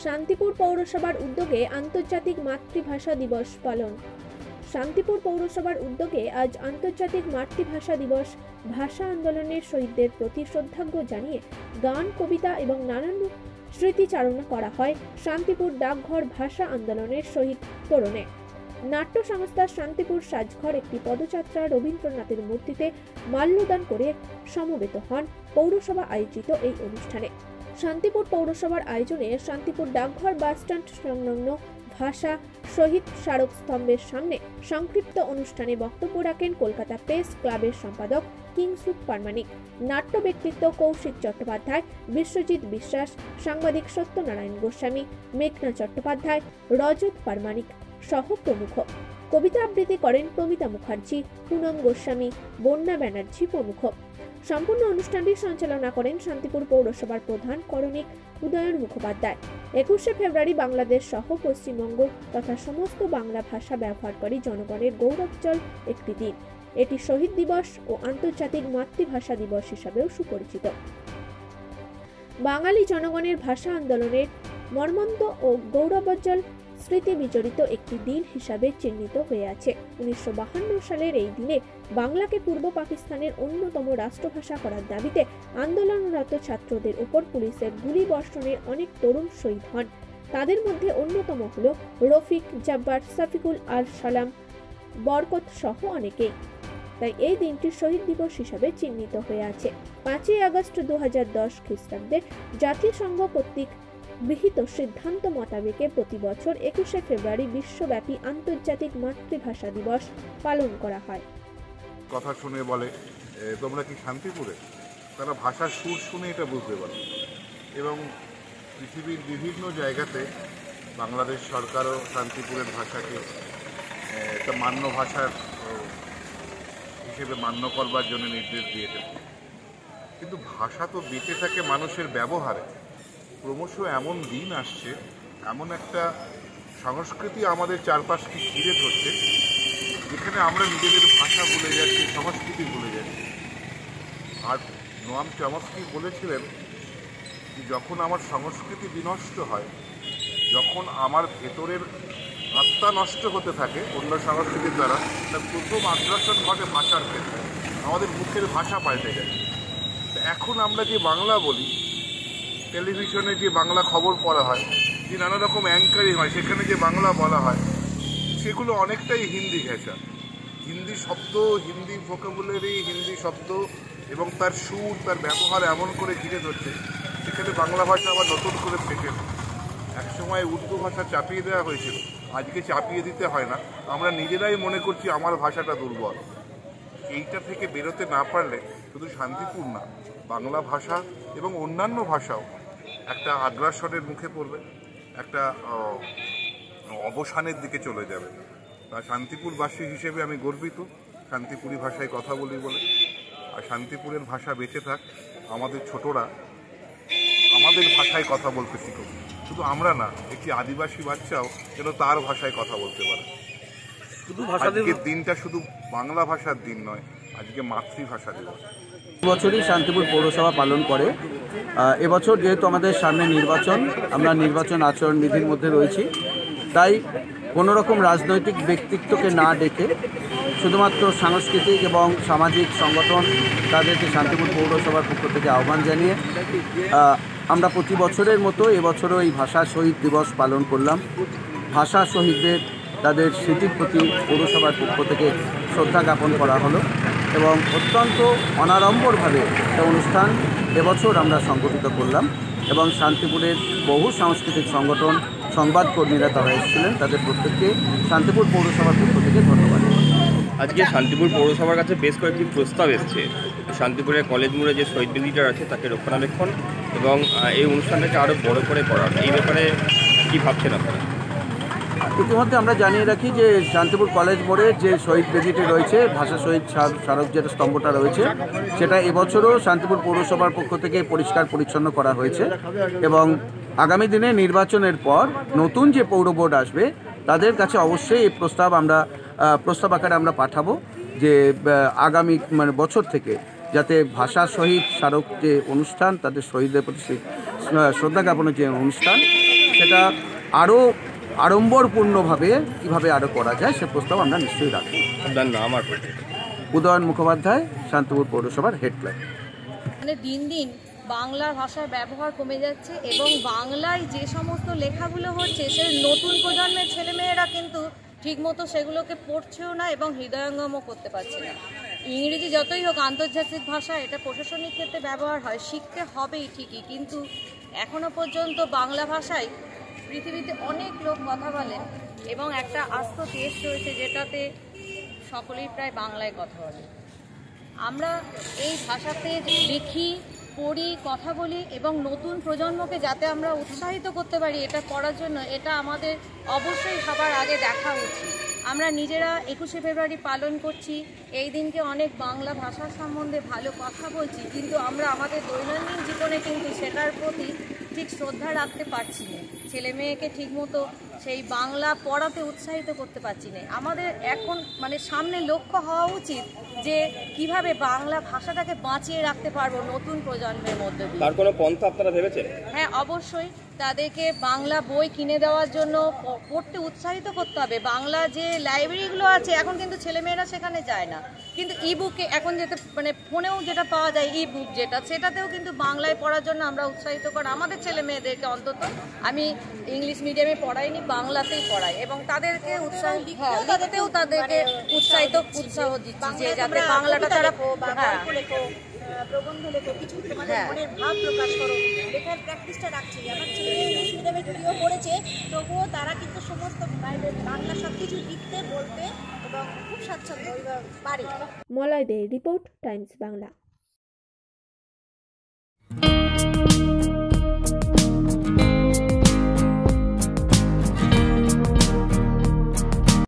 শান্তিপুর পৌরসভার উদ্যোগে আন্তর্জাতিক মাতৃভাষা দিবস পালন। শান্তিপুর পৌরসভার উদ্যোগে আজ আন্তর্জাতিক মাতৃভাষা দিবস, ভাষা আন্দোলনের শহীদদের প্রতি শ্রদ্ধাজ্ঞ জানিয়ে গান, কবিতা এবং নানান স্মৃতিচারণা করা হয় শান্তিপুর ডাকঘর ভাষা আন্দোলনের শহীদ তোরণে। নাট্য সংস্থা শান্তিপুর সাজঘর একটি পদযাত্রা রবীন্দ্রনাথের মূর্তিতে মাল্যদান করে সমবেত হন পৌরসভা আয়োজিত এই অনুষ্ঠানে। শান্তিপুর পৌরসভার আয়োজনে শান্তিপুর ডাকঘর বাসস্ট্যান্ড সংলগ্ন ভাষা শহীদ স্মারক স্তম্ভের সামনে সংক্ষিপ্ত অনুষ্ঠানে বক্তব্য রাখেন কলকাতা প্রেস ক্লাবের সম্পাদক কিংসুক পারমানিক নাট্য ব্যক্তিত্ব কৌশিক চট্টোপাধ্যায়, বিশ্বজিৎ বিশ্বাস, সাংবাদিক সত্যনারায়ণ গোস্বামী, মেঘনা চট্টোপাধ্যায়, রজত পারমানিক সহ প্রমুখ। কবিতা আবৃত্তি করেন প্রমিতা মুখার্জি, পুনম গোস্বামী, বন্যা ব্যানার্জি প্রমুখ। সম্পূর্ণ অনুষ্ঠানটি সঞ্চালনা করেন শান্তিপুর পৌরসভার প্রধান করণিক উদয়ন মুখোপাধ্যায়। একুশে ফেব্রুয়ারি বাংলাদেশ সহ পশ্চিমবঙ্গ তথা সমস্ত বাংলা ভাষা ব্যবহারকারী জনগণের গৌরবজল একটি দিন। এটি শহীদ দিবস ও আন্তর্জাতিক মাতৃভাষা দিবস হিসাবেও সুপরিচিত। বাঙালি জনগণের ভাষা আন্দোলনের মর্মন্ত ও গৌরবোজ্জ্বল স্মৃতি বিজড়িত একটি দিন হিসাবে চিহ্নিত হয়ে আছে। উনিশশো সালের এই দিনে বাংলাকে পূর্ব পাকিস্তানের অন্যতম রাষ্ট্রভাষা করার দাবিতে আন্দোলনরত ছাত্রদের উপর পুলিশের গুলি বর্ষণের অনেক তরুণ শহীদ হন। তাদের মধ্যে অন্যতম হল রফিক, জব্বার, সাফিকুল আল সালাম বরকত সহ অনেকেই। তাই এই দিনটি শহীদ দিবস হিসাবে চিহ্নিত হয়ে আছে। পাঁচই আগস্ট দু খ্রিস্টাব্দে জাতীয় সংঘ কর্তৃক গৃহীত সিদ্ধান্ত মোতাবেকে প্রতি বছর একুশে ফেব্রুয়ারি বিশ্বব্যাপী আন্তর্জাতিক মাতৃভাষা দিবস পালন করা হয়। কথা শুনে বলে তোমরা কি শান্তিপুরে? তারা ভাষার সুর শুনে এটা বুঝতে পারে। এবং পৃথিবীর বিভিন্ন জায়গাতে বাংলাদেশ সরকারও শান্তিপুরের ভাষাকে একটা মান্য ভাষার হিসেবে মান্য করবার জন্য নির্দেশ দিয়েছে। কিন্তু ভাষা তো বেঁচে থাকে মানুষের ব্যবহারে। ক্রমশ এমন দিন আসছে, এমন একটা সংস্কৃতি আমাদের চারপাশকে ঘিরে ধরছে, যেখানে আমরা নিজেদের ভাষা ভুলে যাচ্ছি, সংস্কৃতি ভুলে যাচ্ছি। আর নোয়াম চমস্কি বলেছিলেন যে যখন আমার সংস্কৃতি বিনষ্ট হয়, যখন আমার ভেতরের আত্মা নষ্ট হতে থাকে অন্য সংস্কৃতির দ্বারা তার প্রথম আগ্রাসন ঘটে ভাষার ক্ষেত্রে। আমাদের মুখের ভাষা পাল্টে যায়। এখন আমরা যে বাংলা বলি টেলিভিশনে যে বাংলা খবর পড়া হয়, যে নানা রকম অ্যাঙ্কারিং হয়, সেখানে যে বাংলা বলা হয়, সেগুলো অনেকটাই হিন্দি ঘেঁষা হিন্দি শব্দ, হিন্দি ভোকাবুলারি হিন্দি শব্দ এবং তার সুর, তার ব্যবহার এমন করে ঘিরে ধরছে, সেখানে বাংলা ভাষা আবার নতুন করে ফেটে একসময় উর্দু ভাষা চাপিয়ে দেওয়া হয়েছিল, আজকে চাপিয়ে দিতে হয় না। আমরা নিজেরাই মনে করছি আমার ভাষাটা দুর্বল। এইটা থেকে বেরোতে না পারলে শুধু শান্তিপূর্ণ বাংলা ভাষা এবং অন্যান্য ভাষাও একটা আগ্রাসনের মুখে পড়বে একটা অবসানের দিকে চলে যাবে। তা শান্তিপুরবাসী হিসেবে আমি গর্বিত। শান্তিপুরি ভাষায় কথা বলি বলে। আর শান্তিপুরের ভাষা বেঁচে থাক। আমাদের ছোটরা আমাদের ভাষায় কথা বলতে শিখুক। শুধু আমরা না একটি আদিবাসী বাচ্চাও যেন তার ভাষায় কথা বলতে পারে। শুধু ভাষা আজকের দিনটা শুধু বাংলা ভাষার দিন নয় আজকে মাতৃভাষা দিবস। বছরই শান্তিপুর পৌরসভা পালন করে। এবছর যেহেতু আমাদের সামনে নির্বাচন, আমরা নির্বাচন আচরণ বিধির মধ্যে রয়েছি। তাই কোনো রকম রাজনৈতিক ব্যক্তিত্বকে না ডেকে শুধুমাত্র সাংস্কৃতিক এবং সামাজিক সংগঠন তাদেরকে শান্তিপুর পৌরসভার পক্ষ থেকে আহ্বান জানিয়ে আমরা প্রতি বছরের মতো এবছরও এই ভাষা শহীদ দিবস পালন করলাম। ভাষা শহীদদের তাদের স্মৃতির প্রতি পৌরসভার পক্ষ থেকে শ্রদ্ধা জ্ঞাপন করা হলো। এবং অত্যন্ত অনাড়ম্বরভাবে একটা অনুষ্ঠান এবছর আমরা সংগঠিত করলাম এবং শান্তিপুরের বহু সাংস্কৃতিক সংগঠন, সংবাদকর্মীরা তারা এসেছিলেন। তাদের প্রত্যেককে শান্তিপুর পৌরসভার পক্ষ থেকে ধন্যবাদ। আজকে শান্তিপুর পৌরসভার কাছে বেশ কয়েকটি প্রস্তাব এসছে। শান্তিপুরের কলেজ মোড়ে যে শহীদ বিল্ডিংটা আছে তাকে রক্ষণাবেক্ষণ এবং এই অনুষ্ঠানটাকে আরও বড় করে করার এই ব্যাপারে কি ভাবছেন আপনারা? ইতিমধ্যে আমরা জানিয়ে রাখি যে শান্তিপুর কলেজ মোড়ে যে শহীদ বেদিটি রয়েছে, ভাষা শহীদ স্মারক যেটা স্তম্ভটা রয়েছে, সেটা এবছরও শান্তিপুর পৌরসভার পক্ষ থেকে পরিষ্কার পরিচ্ছন্ন করা হয়েছে এবং আগামী দিনে নির্বাচনের পর নতুন যে পৌর বোর্ড আসবে, তাদের কাছে অবশ্যই এই প্রস্তাব আমরা প্রস্তাব আকারে আমরা পাঠাবো যে আগামী মানে বছর থেকে যাতে ভাষা শহীদ স্মারক যে অনুষ্ঠান, তাদের শহীদদের প্রতি শ্রদ্ধা জ্ঞাপনের যে অনুষ্ঠান, সেটা আরও আড়ম্বরপূর্ণভাবে কীভাবে আরও করা যায় সে প্রস্তাব আমরা নিশ্চয়ই রাখি আপনার নাম আর। উদয়ন মুখোপাধ্যায় শান্তিপুর পৌরসভার হেডলাইন মানে দিন দিন বাংলা ভাষার ব্যবহার কমে যাচ্ছে এবং বাংলায় যে সমস্ত লেখাগুলো হচ্ছে সে নতুন প্রজন্মের ছেলেমেয়েরা কিন্তু ঠিকমতো সেগুলোকে পড়ছেও না এবং হৃদয়ঙ্গমও করতে পারছে না। ইংরেজি যতই হোক আন্তর্জাতিক ভাষা এটা প্রশাসনিক ক্ষেত্রে ব্যবহার হয় শিখতে হবেই ঠিকই। কিন্তু এখনও পর্যন্ত বাংলা ভাষায় পৃথিবীতে অনেক লোক কথা বলেন এবং একটা আস্ত দেশ রয়েছে যেটাতে সকলেই প্রায় বাংলায় কথা বলে। আমরা এই ভাষাতে লিখি, পড়ি, কথা বলি এবং নতুন প্রজন্মকে যাতে আমরা উৎসাহিত করতে পারি এটা করার জন্য, এটা আমাদের অবশ্যই সবার আগে দেখা উচিত। আমরা নিজেরা একুশে ফেব্রুয়ারি পালন করছি, এই দিনকে অনেক বাংলা ভাষা সম্বন্ধে ভালো কথা বলছি, কিন্তু আমরা আমাদের দৈনন্দিন জীবনে কিন্তু সেটার প্রতি ঠিক শ্রদ্ধা রাখতে পারছি না। ছেলে মেয়েকে ঠিকমতো সেই বাংলা পড়াতে উৎসাহিত করতে পারছি না। আমাদের এখন মানে সামনে লক্ষ্য হওয়া উচিত যে কীভাবে বাংলা ভাষাটাকে বাঁচিয়ে রাখতে পারব নতুন প্রজন্মের মধ্যে তার কোনো পন্থা আপনারা ভেবেছেন? হ্যাঁ অবশ্যই। তাদেরকে বাংলা বই কিনে দেওয়ার জন্য পড়তে উৎসাহিত করতে হবে। বাংলা যে লাইব্রেরিগুলো আছে এখন কিন্তু ছেলেমেয়েরা সেখানে যায় না। কিন্তু ই বুকে এখন যেতে মানে ফোনেও যেটা পাওয়া যায় ই বুক যেটা সেটাতেও কিন্তু বাংলায় পড়ার জন্য আমরা উৎসাহিত করা আমাদের ছেলে মেয়েদেরকে অন্তত। আমি ইংলিশ মিডিয়ামে পড়াইনি বাংলাতেই পড়াই। এবং তাদেরকে উৎসাহ হ্যাঁ লিখতেও তাদেরকে উৎসাহিত উৎসাহ দিচ্ছি যে যাতে বাংলাটা তারা হ্যাঁ। প্রবন্ধ লেখো কিছু তোমাদের হ্যাঁ। মনের ভাব প্রকাশ করো। লেখার প্র্যাকটিসটা রাখছি। আমার ছেলে ইংলিশ মিডিয়ামে যদিও পড়েছে তবুও তারা কিন্তু সমস্ত বাংলা সব কিছু লিখতে বলতে এবং খুব স্বাচ্ছন্দ্য পারে। Malay De report Times Bangla.